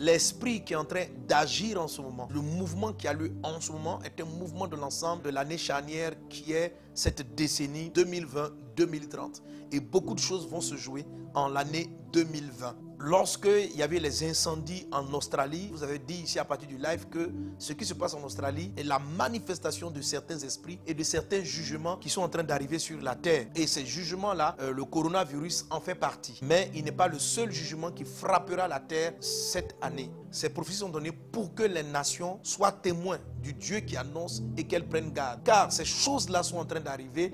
l'esprit qui est en train d'agir en ce moment, le mouvement qui a lieu en ce moment est un mouvement de l'ensemble de l'année charnière qui est cette décennie 2020-2030. Et beaucoup de choses vont se jouer en l'année 2020 lorsqu'il y avait les incendies en Australie, vous avez dit ici à partir du live que ce qui se passe en Australie est la manifestation de certains esprits et de certains jugements qui sont en train d'arriver sur la terre. Et ces jugements-là, euh, le coronavirus en fait partie. Mais il n'est pas le seul jugement qui frappera la terre cette année. Ces prophéties sont données pour que les nations soient témoins du Dieu qui annonce et qu'elles prennent garde. Car ces choses-là sont en train d'arriver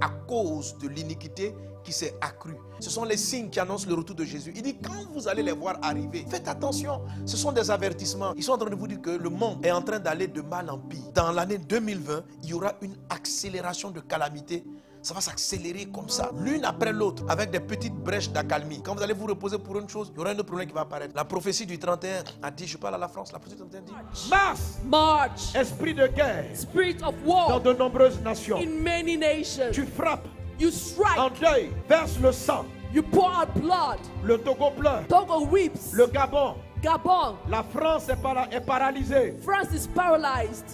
à cause de l'iniquité qui s'est accrue. Ce sont les signes qui annoncent le retour de Jésus. Il dit, quand vous allez les voir arriver, faites attention. Ce sont des avertissements. Ils sont en train de vous dire que le monde est en train d'aller de mal en pire. Dans l'année 2020, il y aura une accélération de calamité ça va s'accélérer comme ça, l'une après l'autre, avec des petites brèches d'accalmie. Quand vous allez vous reposer pour une chose, il y aura un autre problème qui va apparaître. La prophétie du 31 a dit, je parle à la France, la prophétie du 31 dit Mars, March, esprit de guerre spirit of dans war de nombreuses nations. in many nations. Tu frappes You en strike, deuil, verse le sang. you pour out blood. Le Togo pleure. Togo weeps. Le Gabon, Gabon, la France est, para- est paralysée. France is paralyzed.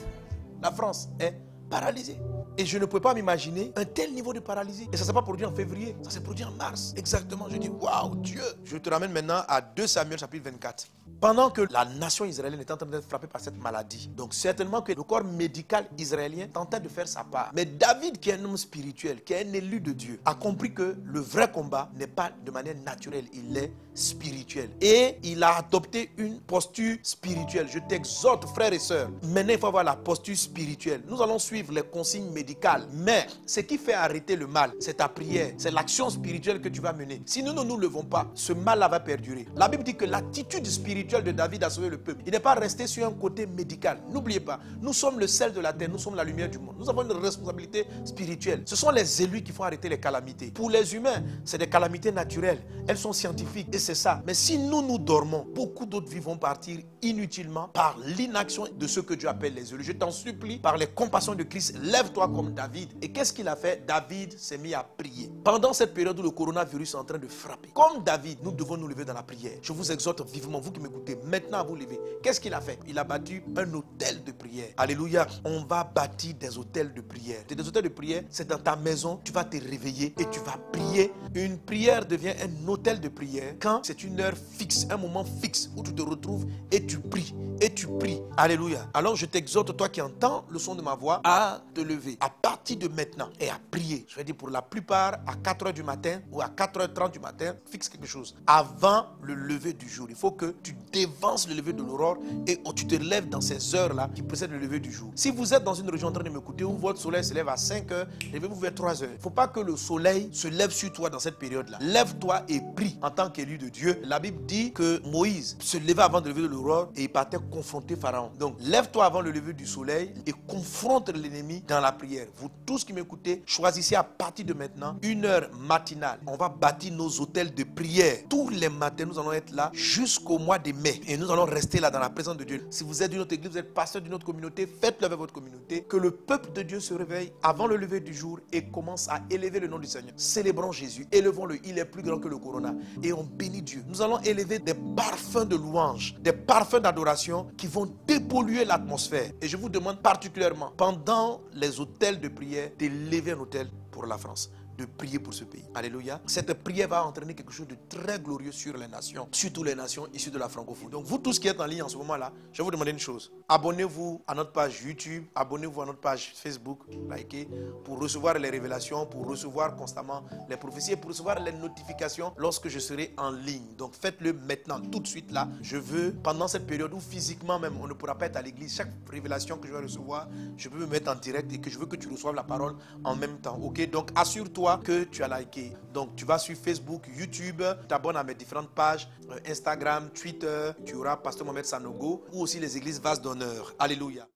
la France est paralysée. Et je ne peux pas m'imaginer un tel niveau de paralysie. Et ça ne s'est pas produit en février, ça s'est produit en mars. Exactement. Je dis, waouh, Dieu. Je te ramène maintenant à 2 Samuel chapitre 24. Pendant que la nation israélienne était en train d'être frappée par cette maladie, donc certainement que le corps médical israélien tentait de faire sa part. Mais David, qui est un homme spirituel, qui est un élu de Dieu, a compris que le vrai combat n'est pas de manière naturelle, il est spirituel. Et il a adopté une posture spirituelle. Je t'exhorte, frères et sœurs, maintenant il faut avoir la posture spirituelle. Nous allons suivre les consignes médicales. Mais ce qui fait arrêter le mal, c'est ta prière, c'est l'action spirituelle que tu vas mener. Si nous ne nous levons pas, ce mal-là va perdurer. La Bible dit que l'attitude spirituelle de David a sauvé le peuple. Il n'est pas resté sur un côté médical. N'oubliez pas, nous sommes le sel de la terre, nous sommes la lumière du monde. Nous avons une responsabilité spirituelle. Ce sont les élus qui font arrêter les calamités. Pour les humains, c'est des calamités naturelles. Elles sont scientifiques et c'est ça. Mais si nous, nous dormons, beaucoup d'autres vies vont partir inutilement par l'inaction de ce que Dieu appelle les élus. Je t'en supplie, par les compassions de Christ, lève-toi comme David. Et qu'est-ce qu'il a fait? David s'est mis à prier. Pendant cette période où le coronavirus est en train de frapper, comme David, nous devons nous lever dans la prière. Je vous exhorte vivement, vous qui m'écoutez, maintenant vous lever. Qu'est-ce qu'il a fait? Il a bâti un hôtel de prière. Alléluia. On va bâtir des hôtels de prière. Des hôtels de prière, c'est dans ta maison, tu vas te réveiller et tu vas prier. Une prière devient un hôtel de prière quand c'est une heure fixe, un moment fixe où tu te retrouves et tu pries. Et tu pries. Alléluia. Alors je t'exhorte, toi qui entends le son de ma voix, à te lever à partir de maintenant et à prier. Je vais dire pour la plupart, à 4 h du matin ou à 4h30 du matin, fixe quelque chose. Avant le lever du jour, il faut que tu dévances le lever de l'aurore et oh, tu te lèves dans ces heures-là qui précèdent le lever du jour. Si vous êtes dans une région en train de m'écouter où votre soleil se lève à 5 h levez-vous vers 3 h Il ne faut pas que le soleil se lève sur toi dans cette période-là. Lève-toi et prie en tant qu'élu de Dieu. La Bible dit que Moïse se levait avant le lever de l'aurore et il partait confronter Pharaon. Donc, lève-toi avant le lever du soleil et confronte l'ennemi dans la prière. Vous tous qui m'écoutez, choisissez à partir de maintenant une heure matinale. On va bâtir nos hôtels de prière. Tous les matins, nous allons être là jusqu'au mois de Et nous allons rester là dans la présence de Dieu. Si vous êtes d'une autre église, vous êtes pasteur d'une autre communauté, faites-le avec votre communauté. Que le peuple de Dieu se réveille avant le lever du jour et commence à élever le nom du Seigneur. Célébrons Jésus. Élevons-le. Il est plus grand que le corona. Et on bénit Dieu. Nous allons élever des parfums de louange, des parfums d'adoration qui vont dépolluer l'atmosphère. Et je vous demande particulièrement, pendant les hôtels de prière, d'élever un hôtel pour la France de prier pour ce pays. Alléluia. Cette prière va entraîner quelque chose de très glorieux sur les nations, surtout les nations issues de la francophonie. Donc vous tous qui êtes en ligne en ce moment-là, je vais vous demander une chose. Abonnez-vous à notre page YouTube, abonnez-vous à notre page Facebook, likez, pour recevoir les révélations, pour recevoir constamment les prophéties pour recevoir les notifications lorsque je serai en ligne. Donc faites-le maintenant, tout de suite là. Je veux, pendant cette période où physiquement même on ne pourra pas être à l'église, chaque révélation que je vais recevoir, je peux me mettre en direct et que je veux que tu reçoives la parole en même temps. Ok? Donc assure-toi que tu as liké. Donc tu vas sur Facebook, YouTube, t'abonnes à mes différentes pages, euh, Instagram, Twitter, tu auras Pasteur Mohamed Sanogo ou aussi les églises Vases d'honneur. Alléluia.